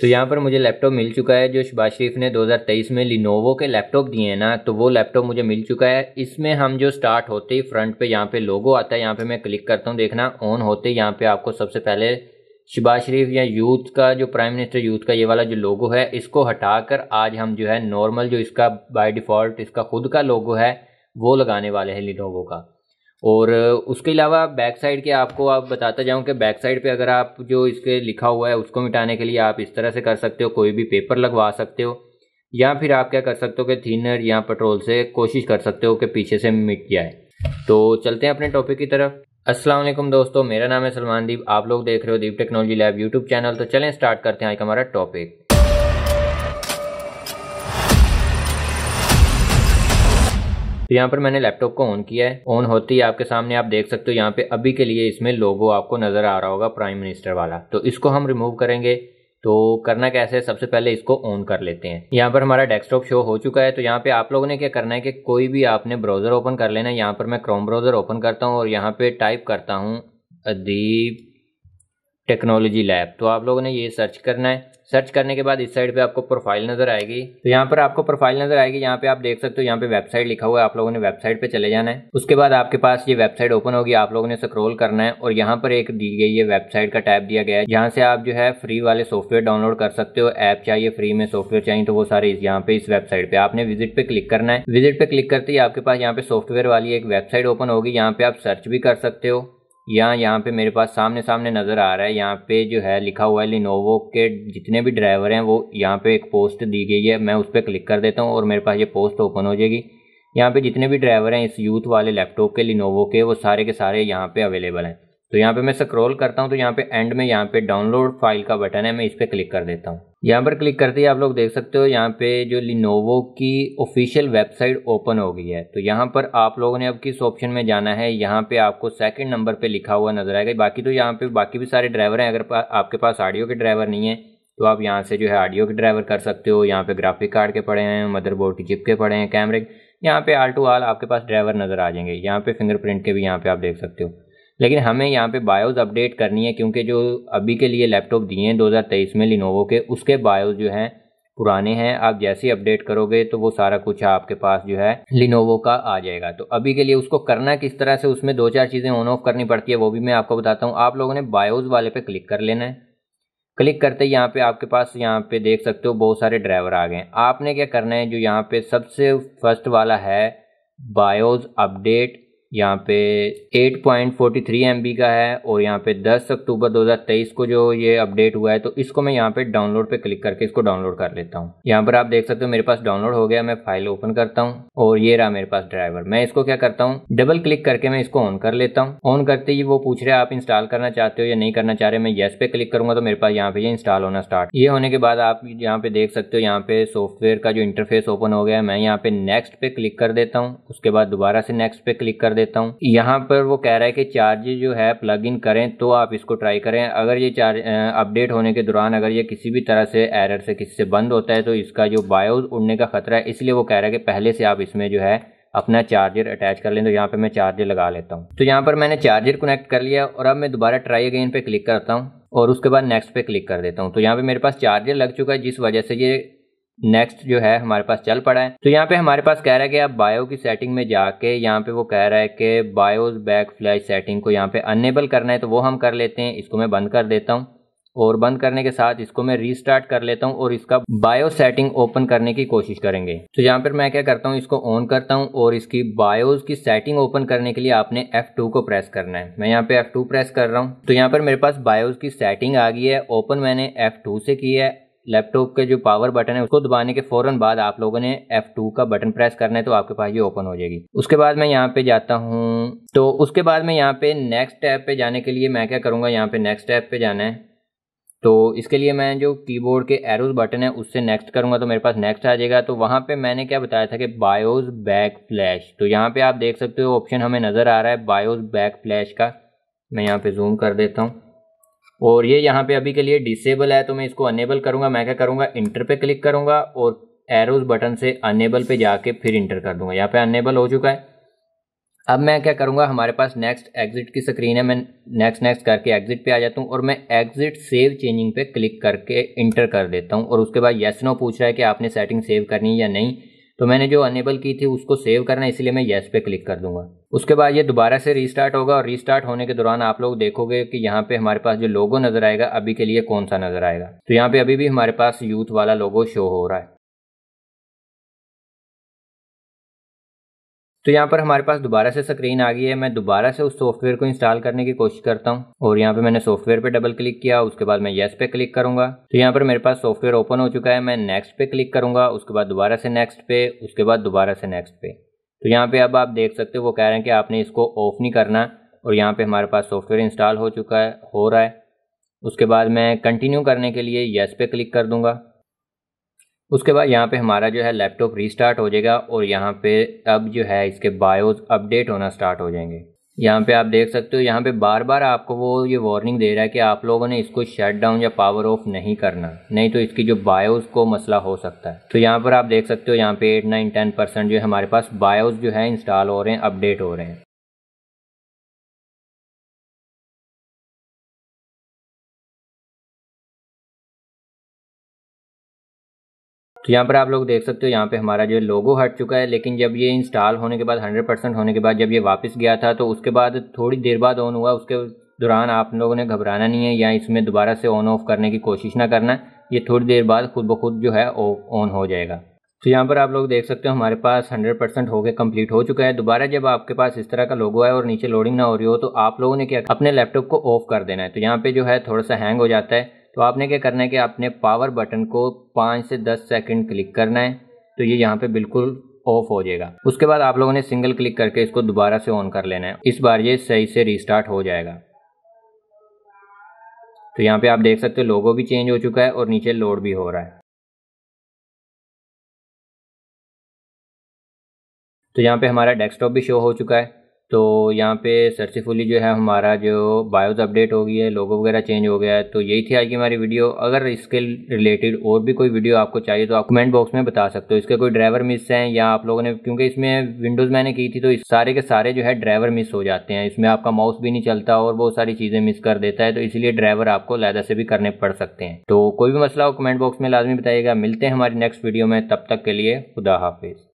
तो यहाँ पर मुझे लैपटॉप मिल चुका है जो शबाज शरीफ ने 2023 में लिनोवो के लैपटॉप दिए हैं ना तो वो लैपटॉप मुझे मिल चुका है। इसमें हम जो स्टार्ट होते ही फ्रंट पे यहाँ पे लोगो आता है, यहाँ पे मैं क्लिक करता हूँ, देखना ऑन होते ही यहाँ पे आपको सबसे पहले शबाज शरीफ या यूथ का जो प्राइम मिनिस्टर यूथ का ये वाला जो लोगो है, इसको हटाकर आज हम जो है नॉर्मल जो इसका बाय डिफ़ॉल्ट इसका खुद का लोगो है, वो लगाने वाले हैं लिनोवो का। और उसके अलावा बैक साइड के आपको, आप बताता जाऊँ कि बैक साइड पे अगर आप जो इसके लिखा हुआ है, उसको मिटाने के लिए आप इस तरह से कर सकते हो, कोई भी पेपर लगवा सकते हो, या फिर आप क्या कर सकते हो कि थीनर या पेट्रोल से कोशिश कर सकते हो कि पीछे से मिट जाए। तो चलते हैं अपने टॉपिक की तरफ़। असलम दोस्तों, मेरा नाम है सलमान दीप, आप लोग देख रहे हो deep technology lab YouTube channel. तो चलें, स्टार्ट करते हैं आज हमारा टॉपिक तो यहाँ पर मैंने लैपटॉप को ऑन किया है। ऑन होती है आपके सामने आप देख सकते हो यहाँ पे अभी के लिए इसमें लोगो आपको नज़र आ रहा होगा प्राइम मिनिस्टर वाला। तो इसको हम रिमूव करेंगे। तो करना कैसे है? सबसे पहले इसको ऑन कर लेते हैं। यहाँ पर हमारा डेस्कटॉप शो हो चुका है। तो यहाँ पे आप लोगों ने क्या करना है कि कोई भी आपने ब्राउज़र ओपन कर लेना है। यहाँ पर मैं क्रोम ब्राउज़र ओपन करता हूँ और यहाँ पे टाइप करता हूँ अदीब टेक्नोलॉजी लैब। तो आप लोगों ने ये सर्च करना है। सर्च करने के बाद इस साइड पे आपको प्रोफ़ाइल नज़र आएगी। तो यहाँ पर आपको प्रोफ़ाइल नज़र आएगी। यहाँ पे आप देख सकते हो, यहाँ पे वेबसाइट लिखा हुआ है। आप लोगों ने वेबसाइट पे चले जाना है। उसके बाद आपके पास ये वेबसाइट ओपन होगी। आप लोगों ने स्क्रॉल करना है और यहाँ पर एक दी गई है वेबसाइट का टैब दिया गया है। यहाँ से आप जो है फ्री वाले सॉफ्टवेयर डाउनलोड कर सकते हो। ऐप चाहिए, फ्री में सॉफ्टवेयर चाहिए तो वो सारे यहाँ पे इस वेबसाइट पे। आपने विज़िट पे क्लिक करना है। विज़िट पे क्लिक करते ही आपके पास यहाँ पे सॉफ्टवेयर वाली एक वेबसाइट ओपन होगी। यहाँ पे आप सर्च भी कर सकते हो। यहाँ यहाँ पे मेरे पास सामने सामने नज़र आ रहा है। यहाँ पे जो है लिखा हुआ है लिनोवो के जितने भी ड्राइवर हैं, वो यहाँ पे एक पोस्ट दी गई है। मैं उस पर क्लिक कर देता हूँ और मेरे पास ये पोस्ट ओपन हो जाएगी। यहाँ पे जितने भी ड्राइवर हैं, इस यूथ वाले लैपटॉप के लिनोवो के, वो सारे के सारे यहाँ पे अवेलेबल हैं। तो यहाँ पे मैं स्क्रॉल करता हूँ तो यहाँ पे एंड में यहाँ पे डाउनलोड फ़ाइल का बटन है मैं इस पर क्लिक कर देता हूँ यहाँ पर क्लिक करते ही आप लोग देख सकते हो यहाँ पे जो लिनोवो की ऑफिशियल वेबसाइट ओपन हो गई है तो यहाँ पर आप लोगों ने अब किस ऑप्शन में जाना है यहाँ पे आपको सेकंड नंबर पे लिखा हुआ नज़र आएगा बाकी तो यहाँ पे बाकी भी सारे ड्राइवर हैं अगर आपके पास ऑडियो के ड्राइवर नहीं है तो आप यहाँ से जो है ऑडियो के ड्राइवर कर सकते हो यहाँ पे ग्राफिक कार्ड के पड़े हैं मदरबोर्ड की चिप के पड़े हैं कैमरे यहाँ पे आल टू आल आपके पास ड्राइवर नज़र आ जाएँगे यहाँ पे फिंगरप्रिंट के भी यहाँ पे आप देख सकते हो लेकिन हमें यहाँ पे बायोस अपडेट करनी है क्योंकि जो अभी के लिए लैपटॉप दिए हैं 2023 में लिनोवो के, उसके बायोस जो हैं, पुराने हैं। आप जैसे ही अपडेट करोगे तो वो सारा कुछ आपके पास जो है लिनोवो का आ जाएगा। तो अभी के लिए उसको करना किस तरह से, उसमें दो चार चीज़ें ऑन ऑफ़ करनी पड़ती है, वो भी मैं आपको बताता हूँ। आप लोगों ने बायोस वाले पे क्लिक कर लेना है। क्लिक करते ही यहाँ पे आपके पास, यहाँ पे देख सकते हो बहुत सारे ड्राइवर आ गए हैं। आपने क्या करना है, जो यहाँ पे सबसे फ़र्स्ट वाला है बायोस अपडेट यहाँ पे 8.43 पॉइंट का है और यहाँ पे 10 अक्टूबर 2023 को जो ये अपडेट हुआ है तो इसको मैं यहाँ पे डाउनलोड पे क्लिक करके इसको डाउनलोड कर लेता हूँ। यहाँ पर आप देख सकते हो मेरे पास डाउनलोड हो गया, मैं फ़ाइल ओपन करता हूँ और ये रहा मेरे पास ड्राइवर मैं इसको क्या करता हूँ डबल क्लिक करके मैं इसको ऑन कर लेता हूँ। ऑन करते ही वो पूछ रहे आप इंस्टॉल करना चाहते हो या नहीं करना चाह रहे? मैं येस पे क्लिक करूँगा तो मेरे पास यहाँ पे ये इंस्टॉल होना स्टार्ट ये होने के बाद आप यहाँ पे देख सकते हो, यहाँ पे सॉफ्टवेयर का जो इंटरफेस ओपन हो गया मैं यहाँ पे नेक्स्ट पे क्लिक कर देता हूँ। उसके बाद दोबारा से नेक्स्ट पे क्लिक कर देता हूँ। यहाँ पर वो कह रहा है कि चार्ज जो है प्लग इन करें तो आप इसको ट्राई करें। अगर ये चार्ज अपडेट होने के दौरान अगर ये किसी भी तरह से एरर से किसी से बंद होता है तो इसका जो बायोस उड़ने का खतरा है, इसलिए वो कह रहा है कि पहले से आप इसमें जो है अपना चार्जर अटैच कर लें तो यहाँ पे मैं चार्जर लगा लेता हूँ। तो यहाँ पर मैंने चार्जर कनेक्ट कर लिया और अब मैं दोबारा ट्राई अगेन पे क्लिक करता हूँ और उसके बाद नेक्स्ट पे क्लिक कर देता हूँ। तो यहाँ पे मेरे पास चार्जर लग चुका है जिस वजह से ये नेक्स्ट जो है हमारे पास चल पड़ा है। तो यहाँ पे हमारे पास कह रहा है कि आप बायो की सेटिंग में जाके यहाँ पे वो कह रहा है कि बायोज बैक फ्लैश सेटिंग को यहाँ पे अनेबल करना है तो वो हम कर लेते हैं। इसको मैं बंद कर देता हूँ और बंद करने के साथ इसको मैं रीस्टार्ट कर लेता हूँ और इसका बायो सेटिंग ओपन करने की कोशिश करेंगे। तो यहाँ पर मैं क्या करता हूँ, इसको ऑन करता हूँ और इसकी बायोज की सेटिंग ओपन करने के लिए आपने F2 को प्रेस करना है। मैं यहाँ पे F2 प्रेस कर रहा हूँ। तो यहाँ पर मेरे पास बायोज की सेटिंग आ गई है। ओपन मैंने F2 से की है। लैपटॉप के जो पावर बटन है, उसको दबाने के फ़ौरन बाद आप लोगों ने F2 का बटन प्रेस करना है तो आपके पास ये ओपन हो जाएगी। उसके बाद मैं यहाँ पे जाता हूँ। तो उसके बाद मैं यहाँ पे नेक्स्ट ऐप पे जाने के लिए मैं क्या करूँगा? यहाँ पे नेक्स्ट ऐप पे जाना है। तो इसके लिए मैं जो कीबोर्ड के एरोज बटन है, उससे नेक्स्ट करूँगा तो मेरे पास नेक्स्ट आ जाएगा। तो वहाँ पे मैंने क्या बताया था कि बायोस बैक फ्लैश तो यहाँ पे आप देख सकते हो ऑप्शन हमें नज़र आ रहा है बायोस बैक फ्लैश का। मैं यहाँ पे जूम कर देता हूँ। और ये यहाँ पे अभी के लिए डिसेबल है तो मैं इसको अनेबल करूँगा, मैं क्या करूँगा इंटर पे क्लिक करूँगा और एरोज बटन से अनेबल पे जाके फिर इंटर कर दूँगा। यहाँ पे अनेबल हो चुका है। अब मैं क्या करूँगा, हमारे पास नेक्स्ट एग्जिट की स्क्रीन है, मैं नेक्स्ट नेक्स्ट करके एग्जिट पे आ जाता हूँ और मैं एग्जिट सेव चेंजिंग पे क्लिक करके इंटर कर देता हूँ। और उसके बाद येस नो पूछ रहा है कि आपने सेटिंग सेव करनी है या नहीं। तो मैंने जो अनेबल की थी उसको सेव करना है इसलिए मैं येस पे क्लिक कर दूँगा। उसके बाद ये दोबारा से रीस्टार्ट होगा और रीस्टार्ट होने के दौरान आप लोग देखोगे कि यहाँ पे हमारे पास जो लोगो नज़र आएगा, अभी के लिए कौन सा नज़र आएगा। तो यहाँ पे अभी भी हमारे पास यूथ वाला लोगो शो हो रहा है। तो यहाँ पर हमारे पास दोबारा से स्क्रीन आ गई है। मैं दोबारा से उस सॉफ्टवेयर को इंस्टॉल करने की कोशिश करता हूँ और यहाँ पे मैंने सॉफ्टवेयर पे डबल क्लिक किया, उसके बाद मैं येस पे क्लिक करूँगा। तो यहाँ पर मेरे पास सॉफ्टवेयर ओपन हो चुका है। मैं नेक्स्ट पे क्लिक करूँगा, उसके बाद दोबारा से नेक्स्ट पे, उसके बाद दोबारा से नेक्स्ट पे। तो यहाँ पे अब आप देख सकते हो, वो कह रहे हैं कि आपने इसको ऑफ़ नहीं करना और यहाँ पे हमारे पास सॉफ्टवेयर इंस्टॉल हो चुका है, हो रहा है। उसके बाद मैं कंटिन्यू करने के लिए येस पे क्लिक कर दूँगा। उसके बाद यहाँ पे हमारा जो है लैपटॉप रीस्टार्ट हो जाएगा और यहाँ पे अब जो है इसके बायोस अपडेट होना स्टार्ट हो जाएँगे। यहाँ पे आप देख सकते हो, यहाँ पे बार बार आपको वो ये वार्निंग दे रहा है कि आप लोगों ने इसको शट डाउन या पावर ऑफ़ नहीं करना, नहीं तो इसकी जो बायोस को मसला हो सकता है। तो यहाँ पर आप देख सकते हो, यहाँ पे एट नाइन टेन परसेंट जो है हमारे पास बायोस जो है इंस्टॉल हो रहे हैं अपडेट हो रहे हैं। तो यहाँ पर आप लोग देख सकते हो, यहाँ पे हमारा जो लोगो हट चुका है, लेकिन जब ये इंस्टॉल होने के बाद 100 परसेंट होने के बाद जब ये वापस गया था तो उसके बाद थोड़ी देर बाद ऑन हुआ, उसके दौरान आप लोगों ने घबराना नहीं है, या इसमें दोबारा से ऑन ऑफ़ करने की कोशिश ना करना, ये थोड़ी देर बाद खुद ब खुद जो है ऑन हो जाएगा। तो यहाँ पर आप लोग देख सकते हो, हमारे पास 100 परसेंट हो गए कंप्लीट हो चुका है। दोबारा जब आपके पास इस तरह का लोगो है और नीचे लोडिंग ना हो रही हो तो आप लोगों ने क्या, अपने लैपटॉप को ऑफ़ कर देना है। तो यहाँ पे जो है, थोड़ा सा हैंग हो जाता है। तो आपने क्या करना है कि आपने पावर बटन को पाँच से दस सेकेंड क्लिक करना है तो ये यहाँ पे बिल्कुल ऑफ़ हो जाएगा। उसके बाद आप लोगों ने सिंगल क्लिक करके इसको दोबारा से ऑन कर लेना है। इस बार ये सही से रिस्टार्ट हो जाएगा। तो यहाँ पे आप देख सकते हो लोगो भी चेंज हो चुका है और नीचे लोड भी हो रहा है। तो यहाँ पे हमारा डेस्कटॉप भी शो हो चुका है। तो यहाँ पे सक्सेसफुली जो है हमारा जो बायोज अपडेट हो गई है लोगो वगैरह चेंज हो गया है तो यही थी आज की हमारी वीडियो अगर इसके रिलेटेड और भी कोई वीडियो आपको चाहिए तो आप कमेंट बॉक्स में बता सकते हो। इसके कोई ड्राइवर मिस हैं या आप लोगों ने, क्योंकि इसमें विंडोज़ मैंने की थी तो इस सारे के सारे जो है ड्राइवर मिस हो जाते हैं। इसमें आपका माउस भी नहीं चलता और बहुत सारी चीज़ें मिस कर देता है तो इसलिए ड्राइवर आपको लहदा से भी करने पड़ सकते हैं। तो कोई भी मसला हो कमेंट बॉक्स में लाजमी बताइएगा। मिलते हैं हमारी नेक्स्ट वीडियो में, तब तक के लिए खुदा हाफिज़।